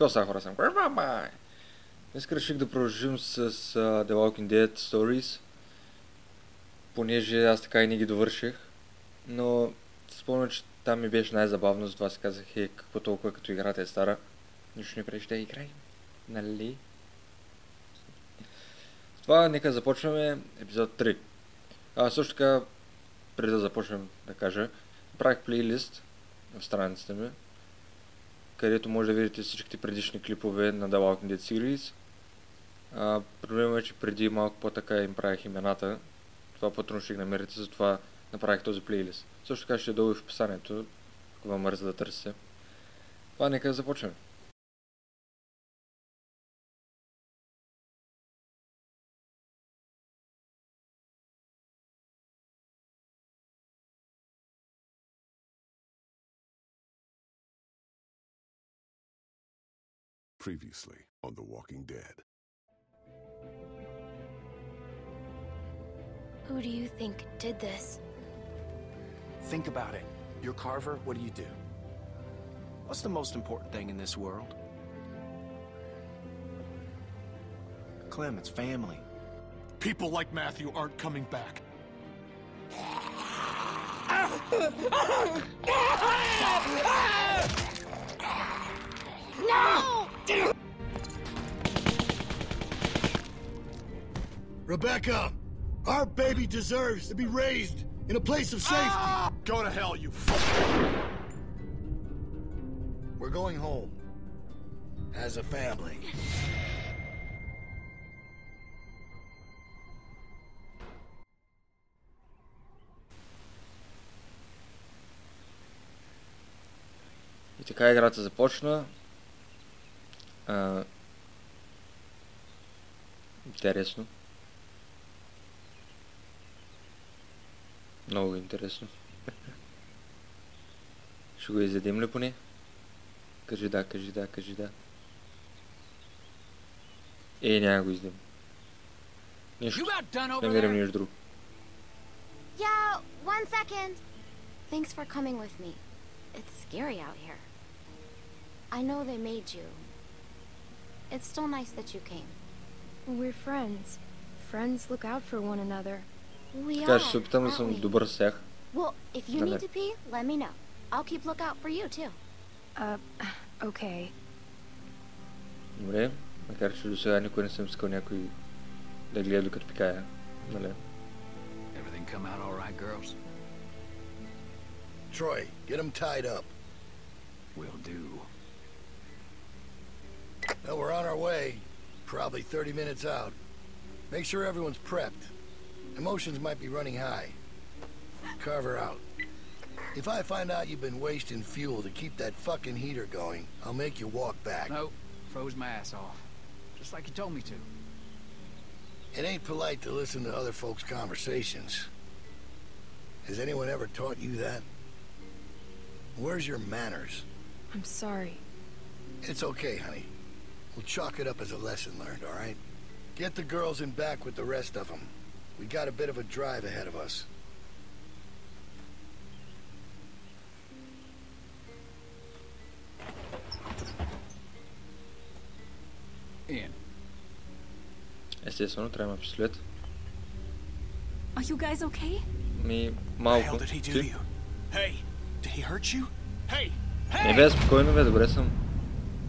Какво става хора съм? Днес реших да продължим с uh, The Walking Dead Stories, понеже аз така и не ги довърших, но спомня, че там ми беше най-забавно, затова си казах, е, какво толкова като играта е стара, нищо не пречи да играем, нали? С това нека започваме епизод 3. А също така, преди да започнем да кажа, правих плейлист в страницата ми, където може да видите всичките предишни клипове на The Walking Dead Series. А, проблема е, че преди малко по-така им правих имената. Това по-трудно ще ги намерите, затова направих този плейлист. Също така ще е долу в описанието, ако вам мърза да търсите. Това нека започнем. Previously on The Walking Dead. Who do you think did this? Think about it. You're Carver, what do you do? What's the most important thing in this world? Clem, it's family. People like Matthew aren't coming back. No! Rebecca, our baby deserves to be raised in a place of safety. Go to hell, you f- We're going home. As a family. И така играта започна. А, интересно. Много интересно. Ще го изядем ли поне? Кажи да, кажи да, кажи да. Е, няма го изядем. Нищо. Намерим нещо друго. Yeah, one second. Thanks for coming with me. It's scary out here. I know they made you. It's still nice that you came. We're friends. Friends look out for one another. We Така are, ще се опитам да aren't съм we? добър с тях. Well, if you Нали? need to pee, let me know. I'll keep lookout for you too. Uh, okay. Добре, макар че до сега никой не съм искал някой да гледа докато пикая. Нали? Everything come out all right, girls? Troy, get them tied up. Will do. Well, we're on our way. Probably 30 minutes out. Make sure everyone's prepped. Emotions might be running high. Carver out. If I find out you've been wasting fuel to keep that fucking heater going, I'll make you walk back. No, froze my ass off. Just like you told me to. It ain't polite to listen to other folks' conversations. Has anyone ever taught you that? Where's your manners? I'm sorry. It's okay, honey. We'll chalk it up as a lesson learned, all right? Get the girls in back with the rest of them. We got a bit of a drive ahead of us. Ian, Естествено, трябва да има пистолет. Are you guys okay? Ми, What the малко. hell did he do to Ти? you? Hey, did he hurt you? Hey, Не hey! бе, спокойно бе, добре съм.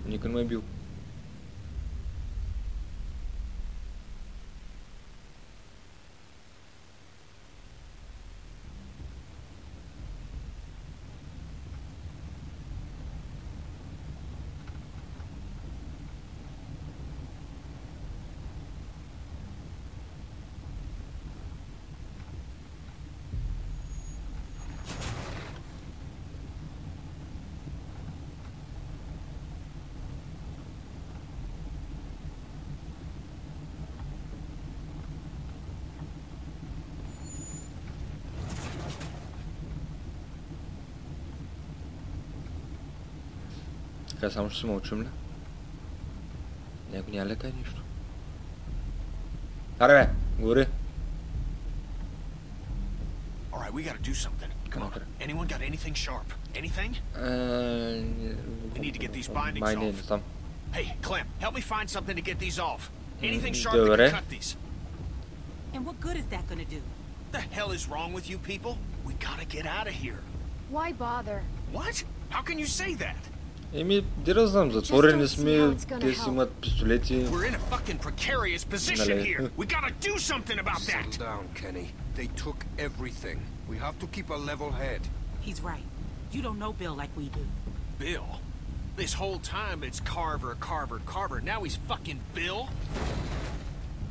Никой не ме е бил. Alright, we gotta do something. Come on. Anyone got anything sharp? Anything? we need to get these bindings off. Hey, Clem, help me find something to get these off. Anything sharp can cut these. And what good is that gonna do? What the hell is wrong with you people? We gotta get out of here. Why bother? What? How can you say that? Еми, ди да знам, затворени don't see how сме, it's gonna те си help. имат пистолети. We're in a fucking precarious position Нали. here. We gotta do something about that. Settle down, Kenny. They took everything. We have to keep a level head. He's right. You don't know Bill like we do. Bill? This whole time it's Carver, Carver, Carver. Now he's fucking Bill?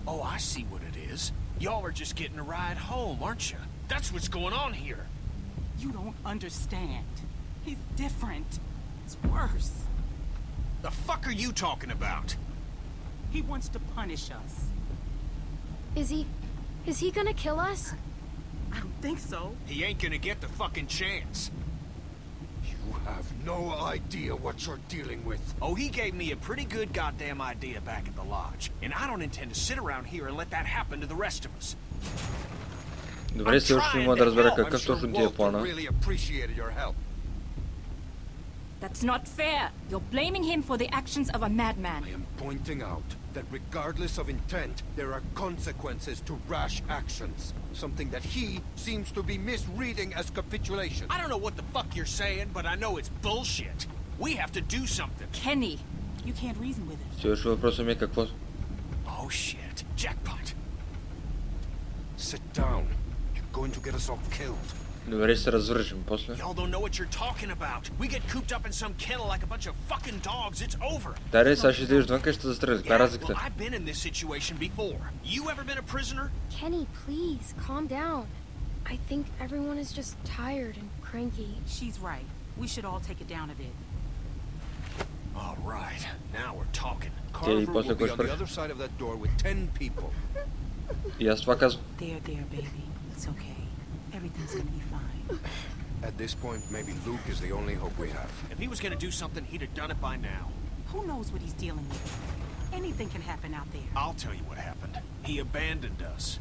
Oh, I see what it is. Y'all are just getting a ride home, aren't you? That's what's going on here. You don't understand. He's different. It's worse. The fuck are you talking about? He wants to punish us. Is he... is he gonna kill us? I don't think so. He ain't gonna get the fucking chance. You have no idea what you're dealing with. Oh, he gave me a pretty good goddamn idea back at the lodge. And I don't intend to sit around here and let that happen to the rest of us. Добре, все още не мога да разбера какъв I'm sure точно ти е Walter плана. That's not fair. You're blaming him for the actions of a madman. I am pointing out that regardless of intent, there are consequences to rash actions. Something that he seems to be misreading as capitulation. I don't know what the fuck you're saying, but I know it's bullshit. We have to do something. Kenny, You can't reason with it. Все още въпросът ми е какво... Oh shit. Jackpot. Sit down. You're going to get us all killed. Добре, ще се развържим после. Y'all don't know what you're talking about. We get cooped up in some kennel like a bunch of fucking dogs. It's over. Даре, сега ще излезеш вън, ще застрелят. Каква е Yeah, well, разликата? I've been in this situation before. You ever been a prisoner? Kenny, please, calm down. I think everyone is just tired and cranky. She's right. We should all take it down a bit. All right. Now we're talking. Окей, Carver после will be кой on the спреш? other side of that door with ten people. И аз това казвам. There, there, baby. It's okay. Everything's gonna be fine. At this point, maybe Luke is the only hope we have. If he was gonna do something, he'd have done it by now. Who knows what he's dealing with? Anything can happen out there. I'll tell you what happened. He abandoned us.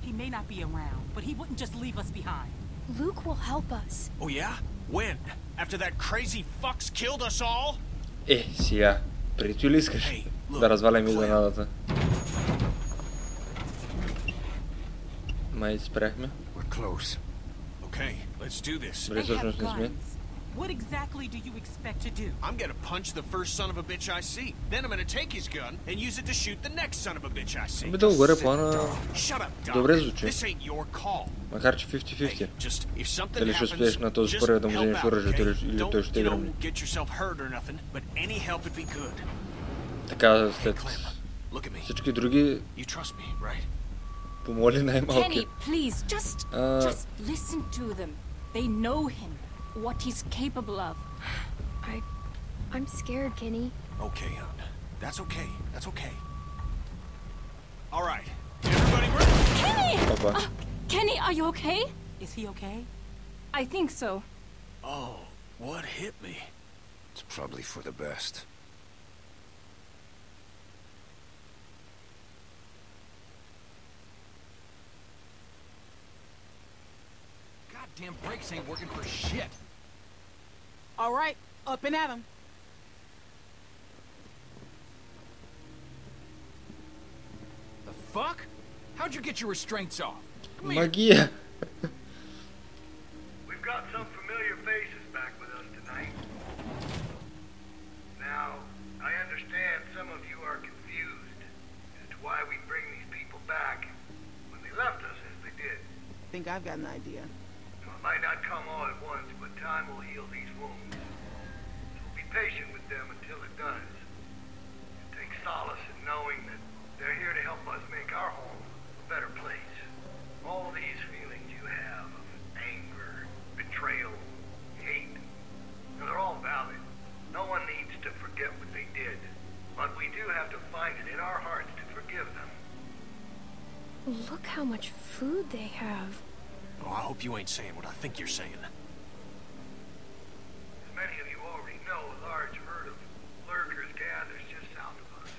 He may not be around, but he wouldn't just leave us behind. Luke will help us. Oh yeah? When? After that crazy fucks killed us all? Е, сега. Прито ли искаш Hey, look, да развалим Clem. изненадата? Май спряхме. We're close. Okay, let's do this. Добре, They have всъщност не сме. guns. What exactly do you expect to do? I'm gonna punch the first son of a bitch I see. Then I'm gonna take his gun and use it to shoot the next son of a bitch I see. Ами да горе плана, Shut up, Doc. добре звучи. This ain't your call. Макар че 50-50. Hey, just if something Дали ще happens, успееш на този just първия да му help вземеш out, оръжието okay? или Don't, той ще you know, гръмне. get yourself hurt or nothing, but any help would be good. Така след Clem, look at me. всички други Pomolena je malke. Kenny, please, just, uh, just listen to them. They know him, what he's capable of. I, I'm scared, Kenny. Okay, hon. That's okay. That's okay. All right. Everybody, ready? Kenny! Uh, Kenny, are you okay? Is he okay? I think so. Oh, what hit me? It's probably for the best. Damn brakes ain't working for shit. All right, up and at 'em. The fuck? How'd you get your restraints off? Come Magia. We've got some familiar faces back with us tonight. Now, I understand some of you are confused as to why we bring these people back when they left us as they did. I think I've got an idea. Might not come all at once, but time will heal these wounds. So be patient with them until it does. And take solace in knowing that they're here to help us make our home a better place. All these feelings you have of anger, betrayal, hate, they're all valid. No one needs to forget what they did. But we do have to find it in our hearts to forgive them. Look how much food they have. Oh, I hope you ain't saying what I think you're saying. As many of you already know, a large herd of lurkers gathers just south of us.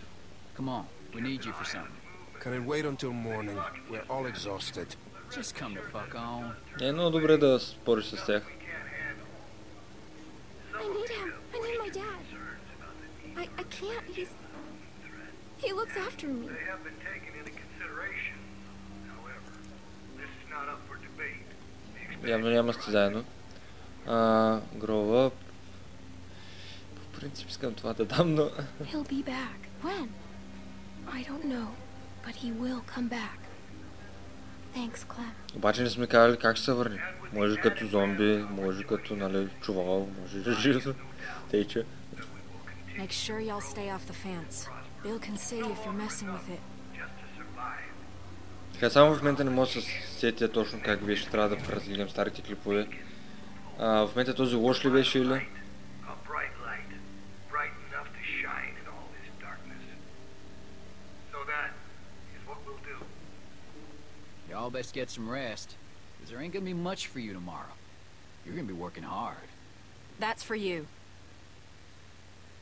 Come on, we need you for something. Can it wait until morning? We're all exhausted. Just come the fuck on. Е много добре да спориш с тях. I need him. I need my dad. I, I can't. He's. He looks after me. They have been taken into consideration. However, this is not up for debate. Явно няма сте заедно. А, grow up. По принцип искам това да дам, но... He'll be back. When? I don't know, but he will come back. Thanks, Clem. Обаче не сме казали как ще се върне. Може като зомби, може като, нали, чувал, може да жив. Тейче. Make sure y'all stay off the fence. Bill can see if you're messing with it. Така, само в момента не мога да се сетя точно как беше, трябва да разгледам старите клипове. А, в момента този лош ли беше или? A bright light. Bright enough to shine in all this darkness. So that is what we'll do. Y'all best get some rest, because there ain't gonna be much for you tomorrow. You're gonna be working hard. That's for you.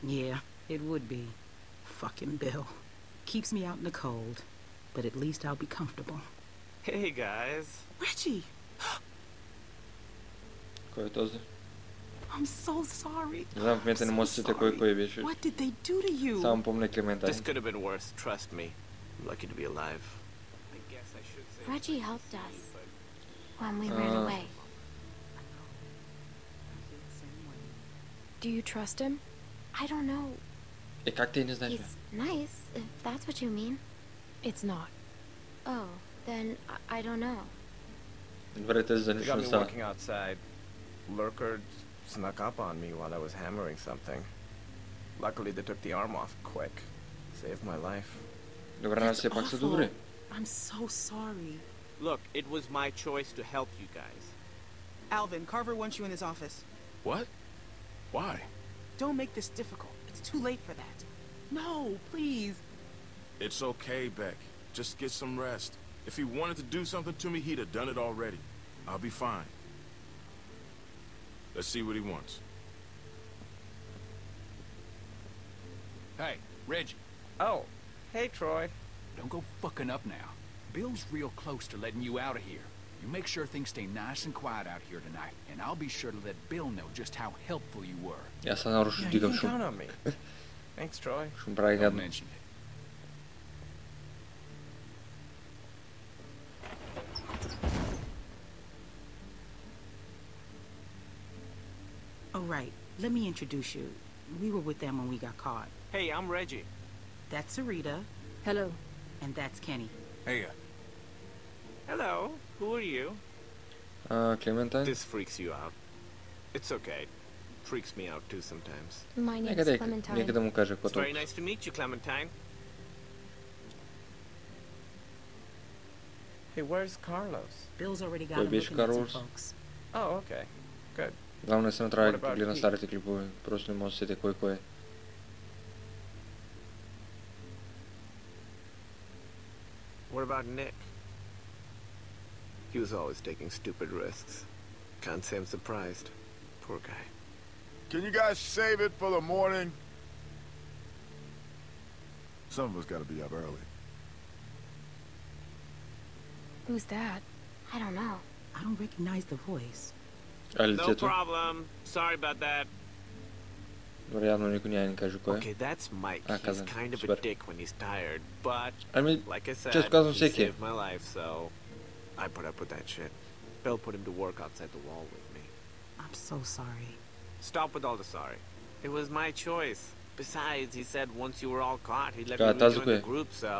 Yeah, it would be. Fucking Bill. Keeps me out in the cold. But at least I'll be comfortable. Hey guys. Reggie! Кой е този? I'm so sorry. Не знам, в момента не мога да се сетя кой кой беше. What did they do to you? Само помня Клементайн. This could have been worse, trust me. I'm lucky to be alive. I guess I should say Reggie helped us when we ran Ah. away. Do you trust him? I don't know. Е, как ти не знаеш, бе? He's nice, if that's what you mean. It's not. Oh, then I, I don't know. But it is they got me walking outside. Lurker snuck up on me while I was hammering something. Luckily, they took the arm off quick. Saved my life. That's awful. I'm so sorry. Look, it was my choice to help you guys. Alvin, Carver wants you in his office. What? Why? Don't make this difficult. It's too late for that. No, please. It's okay, Beck. Just get some rest. If he wanted to do something to me, he'd have done it already. I'll be fine. Let's see what he wants. Hey, Reggie. Oh, hey, Troy. Don't go fucking up now. Bill's real close to letting you out of here. You make sure things stay nice and quiet out here tonight, and I'll be sure to let Bill know just how helpful you were. И аз нарочно Yeah, you дигам can шум. count on me. Thanks, Troy. Шум прави Don't гадно. mention it. Let me introduce you. We were with them when we got caught. Hey, I'm Reggie. That's Sarita. Hello. And that's Kenny. Hey. Uh. Hello. Who are you? Uh, Clementine? This freaks you out. It's okay. Freaks me out too sometimes. My name is Clementine. It's very nice to meet you, Clementine. Hey, where's Carlos? Bill's already got him looking at some folks. Oh, okay. Good. Главно не съм трябва What да about гледам Pete? старите клипове. Просто не мога да се сетя кой кой е. What about Nick? He was always taking stupid risks. Can't say I'm surprised. Poor guy. Can you guys save it for the morning? Some of us gotta be up early. Who's that? I don't know. I don't recognize the voice. А No лицето? problem. Sorry about that. Добре, явно никой няма да ни каже кой е. Okay, that's Mike. Ah, he's cousin. kind of a Super. dick when he's tired, but Ами, like I said, често казвам he всеки е. saved my life, so I put up with that shit. Bill put him to work outside the wall with me. I'm so sorry. Stop with all the sorry. It was my choice. Besides, he said once you were all caught, he'd let Да, me тази rejoin кой the е? group, so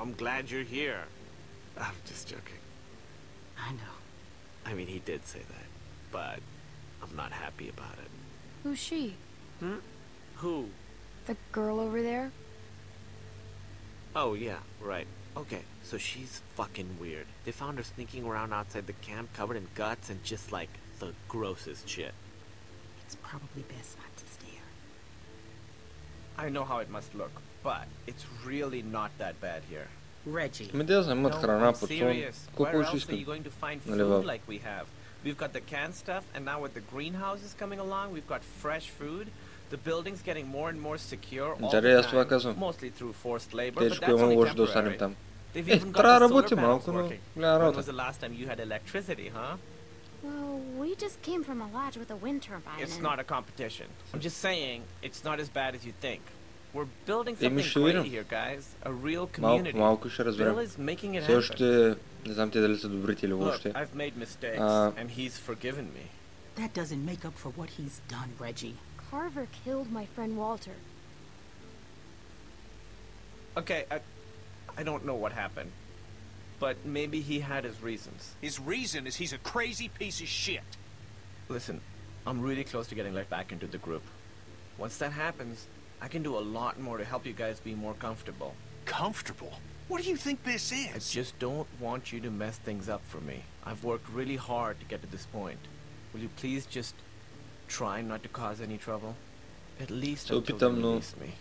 I'm glad you're here. I'm just joking. I know. I mean, he did say that, but I'm not happy about it. Who's she? Hmm? Who? The girl over there? Oh, yeah, right. Okay, so she's fucking weird. They found her sneaking around outside the camp covered in guts and just like the grossest shit. It's probably best not to stare. I know how it must look, but it's really not that bad here. Reggie. No, I'm serious. Where else are you going to find food like we have? We've got the canned stuff, and now with the greenhouses coming along, we've got fresh food. The building's getting more and more secure all the time, mostly through forced labor, but that's only temporary. They've even got the solar panels working. When was the last time you had electricity, huh? Well, we just came from a lodge with a wind turbine. It's not a competition. I'm just saying, it's not as bad as you think We're building Еми, something ще great видим. here, guys. A real Малко, community. малко ще разберем. Bill is making it Все happen. още не знам те дали са добрите или Look, лошите. I've made mistakes, А, and he's forgiven me. That doesn't make up for what he's done, Reggie. Carver killed my friend Walter. Okay, I, I don't know what happened, but maybe he had his reasons. His reason is he's a crazy piece of shit. Listen, I'm really close to getting let back into the group. Once that happens, I can do a lot more to help you guys be more comfortable. Comfortable? What do you think this is? I just don't want you to mess things up for me. I've worked really hard to get to this point. Will you please just try not to cause any trouble? At least so until you release me.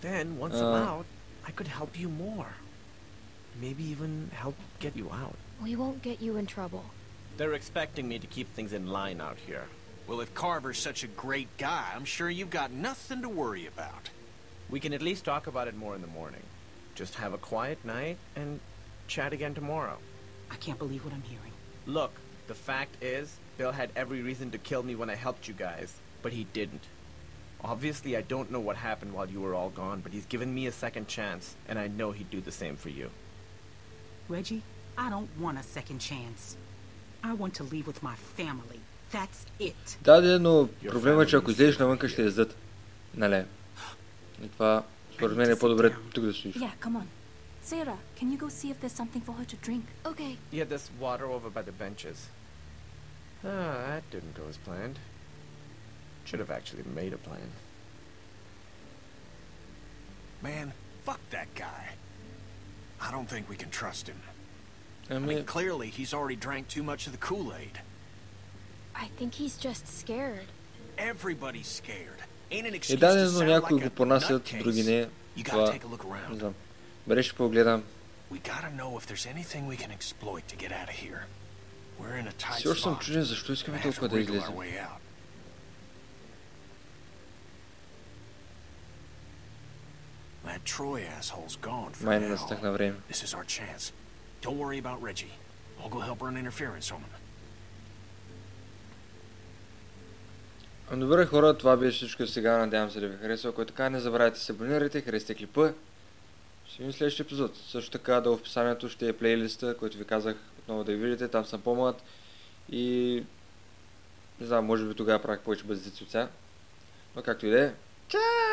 Then, once uh. I'm out, I could help you more. Maybe even help get you out. We won't get you in trouble. They're expecting me to keep things in line out here. Well, if Carver's such a great guy, I'm sure you've got nothing to worry about. We can at least talk about it more in the morning. Just have a quiet night and chat again tomorrow. I can't believe what I'm hearing. Look, the fact is, Bill had every reason to kill me when I helped you guys, but he didn't. Obviously, I don't know what happened while you were all gone, but he's given me a second chance, and I know he'd do the same for you. Reggie, I don't want a second chance. I want to leave with my family. That's it. Да, да, но проблема е, че ако излезеш навънка ще яздат. Нали? И това, според мен е по-добре тук да стоиш. Yeah, come on. Sarah, can you go see if there's something for her to drink? Okay. Yeah, there's water over by the benches. Ah, that didn't go as planned. Should have actually made a plan. Man, fuck that guy. I don't think we can trust him. I Ами, mean, clearly he's already drank too much of the Kool-Aid. I think he's just scared. Everybody's scared. Ain't an е excuse to дадено sound някои like го a понасят, nutcase. други не. You gotta Това, take a look не around. знам. Бъде ще погледам. We gotta know if there's anything we can exploit to get out of here. We're in a tight Все още съм spot. чуден защо искаме Gonna have to толкова да wriggle our излезем. way out. That Troy asshole's gone for Май не now. настък на време. This is our chance. Don't worry about Reggie. I'll go help run interference on him. Добре хора, това беше всичко сега. Надявам се да ви хареса. Ако е така, не забравяйте да се абонирайте, харесайте клипа. Ще видим следващия епизод. Също така, долу в описанието ще е плейлиста, който ви казах отново да ви видите. Там съм по-млад. И... Не знам, може би тогава правих повече базици от сега. Но както и да е. Чао!